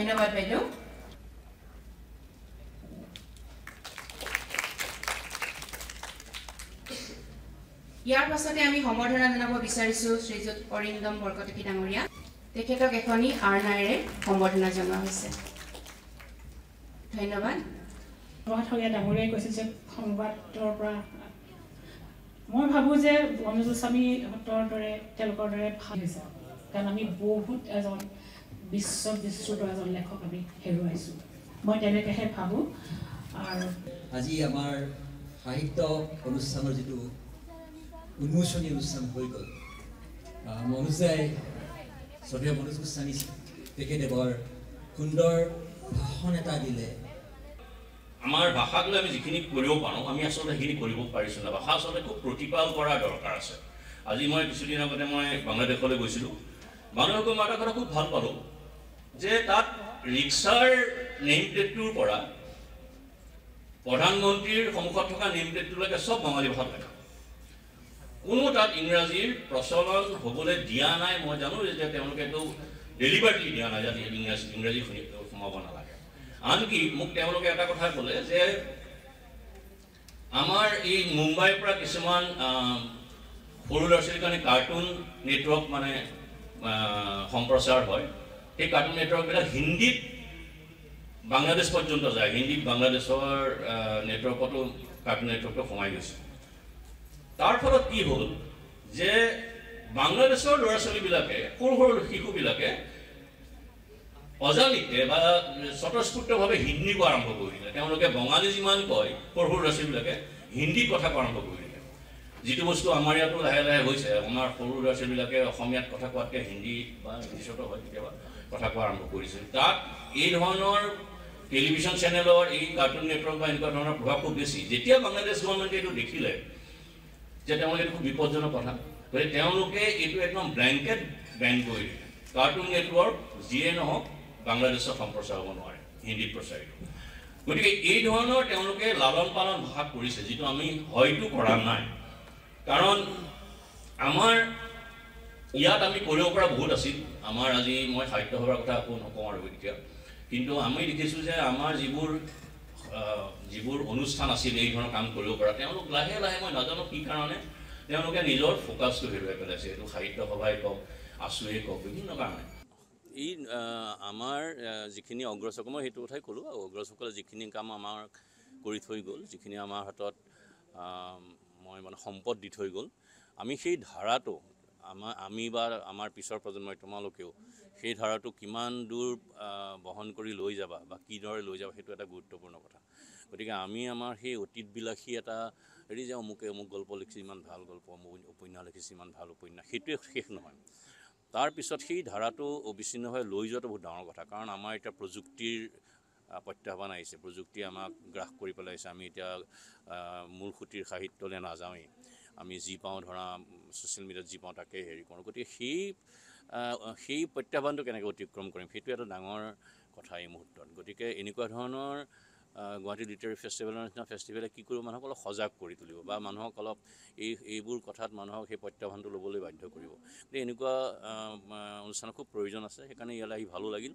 ধন্যবাদ বাইদেউ। ইয়াৰ পাছতে আমি সম্বৰ্ধনা জনাব বিচাৰিছোঁ শ্ৰীযুত অৰিন্দম বৰকটকী ডাঙৰীয়া। তেখেতক এখনি আৰ্নাৰে সম্বৰ্ধনা জনোৱা হৈছে। ধন্যবাদ। ডাঙৰীয়াই কৈছে যে সংবাদৰ পৰা মই ভাবোঁ যে অনুজ গোস্বামীহঁতৰ দৰে তেওঁলোকৰ দৰে ভাল হৈছে। কাৰণ আমি বহুত এজন বিশ্ব বিশ্ৰুত এজন লেখক আমি হেৰুৱাইছোঁ। মই তেনেকৈহে ভাবোঁ। আৰু আজি আমাৰ সাহিত্য অনুষ্ঠানৰ যিটো উন্মোচনী অনুষ্ঠান হৈ গ'ল মনোজাই শ্ৰদ্ধেয় মনোজ গোস্বামী তেখেতে বৰ সুন্দৰ ভাষণ এটা দিলে। আমাৰ ভাষাক লৈ আমি যিখিনি কৰিব পাৰোঁ আমি আচলতে সেইখিনি কৰিব পাৰিছোঁ না। ভাষা আচলতে খুব প্ৰতিপাল কৰাৰ দৰকাৰ আছে। আজি মই কিছুদিন আগতে মই বাংলাদেশলৈ গৈছিলোঁ। বাংলাদেশত মই এটা কথা খুব ভাল পালোঁ। যে তাত ৰিক্সাৰ নেম প্লেটটোৰ পৰা প্ৰধানমন্ত্ৰীৰ সন্মুখত থকা নেম প্লেটটোলৈকে চব বঙালী ভাষাত লেখা। কোনো তাত ইংৰাজীৰ প্ৰচলন হ'বলৈ দিয়া নাই মই জানো যে তেওঁলোকে এইটো ডেলিভাৰলি দিয়া নাই যাতে ইংৰাজী ইংৰাজী শুনি সোমাব নালাগে। আনকি মোক তেওঁলোকে এটা কথা ক'লে যে আমাৰ এই মুম্বাইৰ পৰা কিছুমান সৰু ল'ৰা ছোৱালীৰ কাৰণে কাৰ্টুন নেটৱৰ্ক মানে সম্প্ৰচাৰ হয়। সেই কাৰ্টুন নেটৱৰ্কবিলাক হিন্দীত বাংলাদেশ পৰ্যন্ত যায়। হিন্দীত বাংলাদেশৰ নেটৱৰ্কতো কাৰ্টুন নেটৱৰ্কটো সোমাই গৈছে। তাৰ ফলত কি হ'ল যে বাংলাদেশৰ ল'ৰা ছোৱালীবিলাকে সৰু সৰু শিশুবিলাকে অজানিতে বা স্বতঃস্ফূৰ্তভাৱে হিন্দী কোৱা আৰম্ভ কৰি দিলে। তেওঁলোকে বঙালী যিমান কয় সৰু সৰু ল'ৰা ছোৱালীবিলাকে হিন্দী কথা কোৱা আৰম্ভ কৰি দিলে। যিটো বস্তু আমাৰ ইয়াতো লাহে লাহে হৈছে আমাৰ সৰু ল'ৰা ছোৱালীবিলাকে অসমীয়াত কথা কোৱাতকৈ হিন্দী বা ইংলিছতো হয় কেতিয়াবা কথা কোৱা আৰম্ভ কৰিছে। তাত এই ধৰণৰ টেলিভিশ্যন চেনেলৰ এই কাৰ্টুন নেটৱৰ্ক বা এনেকুৱা ধৰণৰ প্ৰভাৱ খুব বেছি। যেতিয়া বাংলাদেশ গভৰ্ণমেণ্টে এইটো দেখিলে যে তেওঁলোকে এইটো খুব বিপদজনক কথা গতিকে তেওঁলোকে এইটো একদম ব্লেংকেট বেন কৰি দিলে। কাৰ্টুন নেটৱৰ্ক যিয়ে নহওক বাংলাদেশত সম্প্ৰচাৰ হ'ব নোৱাৰে হিন্দীত প্ৰচাৰিত। গতিকে এই ধৰণৰ তেওঁলোকে লালন পালন ভাষা কৰিছে যিটো আমি হয়তো কৰা নাই। কাৰণ আমাৰ ইয়াত আমি কৰিব পৰা বহুত আছিল। আমাৰ আজি মই সাহিত্য সভাৰ কথা একো নকওঁ আৰু এতিয়া। কিন্তু আমি দেখিছোঁ যে আমাৰ যিবোৰ যিবোৰ অনুষ্ঠান আছিল এই ধৰণৰ কাম কৰিব পৰা তেওঁলোক লাহে লাহে মই নাজানো কি কাৰণে তেওঁলোকে নিজৰ ফ'কাছটো হেৰুৱাই পেলাইছে। এইটো সাহিত্য সভাই কওক আছুৱেই কওক বিভিন্ন কাৰণে। এই আমাৰ যিখিনি অগ্ৰচক মই সেইটো কথাই ক'লোঁ। আৰু অগ্ৰচকলে যিখিনি কাম আমাৰ কৰি থৈ গ'ল যিখিনি আমাৰ হাতত মই মানে সম্পদ দি থৈ গ'ল। আমি সেই ধাৰাটো আমাৰ আমি বা আমাৰ পিছৰ প্ৰজন্মই তোমালোকেও সেই ধাৰাটো কিমান দূৰ বহন কৰি লৈ যাবা বা কিদৰে লৈ যাবা সেইটো এটা গুৰুত্বপূৰ্ণ কথা। গতিকে আমি আমাৰ সেই অতীতবিলাসী এটা হেৰি যে অমুকে অমুক গল্প লিখিছে ইমান ভাল গল্প অমুক উপন্যাস লিখিছে ইমান ভাল উপন্যাস সেইটোৱে শেষ নহয়। তাৰপিছত সেই ধাৰাটো অবিচ্ছিন্নভাৱে লৈ যোৱাটো বহুত ডাঙৰ কথা। কাৰণ আমাৰ এতিয়া প্ৰযুক্তিৰ প্ৰত্যাহ্বান আহিছে। প্ৰযুক্তিয়ে আমাক গ্ৰাস কৰি পেলাইছে। আমি এতিয়া মূল সুঁতিৰ সাহিত্যলৈ নাযাওঁৱেই। আমি যি পাওঁ ধৰা ছ'চিয়েল মিডিয়াত যি পাওঁ তাকে হেৰি কৰোঁ। গতিকে সেই সেই প্ৰত্যাহ্বানটো কেনেকৈ অতিক্ৰম কৰিম সেইটো এটা ডাঙৰ কথা এই মুহূৰ্তত। গতিকে এনেকুৱা ধৰণৰ গুৱাহাটী লিটাৰী ফেষ্টিভেলৰ নিচিনা ফেষ্টিভেলে কি কৰিব মানুহক অলপ সজাগ কৰি তুলিব বা মানুহক অলপ এই এইবোৰ কথাত মানুহক সেই প্ৰত্যাহ্বানটো ল'বলৈ বাধ্য কৰিব। গতিকে এনেকুৱা অনুষ্ঠানৰ খুব প্ৰয়োজন আছে সেইকাৰণে ইয়ালৈ আহি ভালো লাগিল।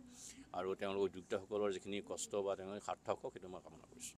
আৰু তেওঁলোকৰ উদ্যোক্তাসকলৰ যিখিনি কষ্ট বা তেওঁলোকে সাৰ্থক হওক সেইটো মই কামনা কৰিছোঁ।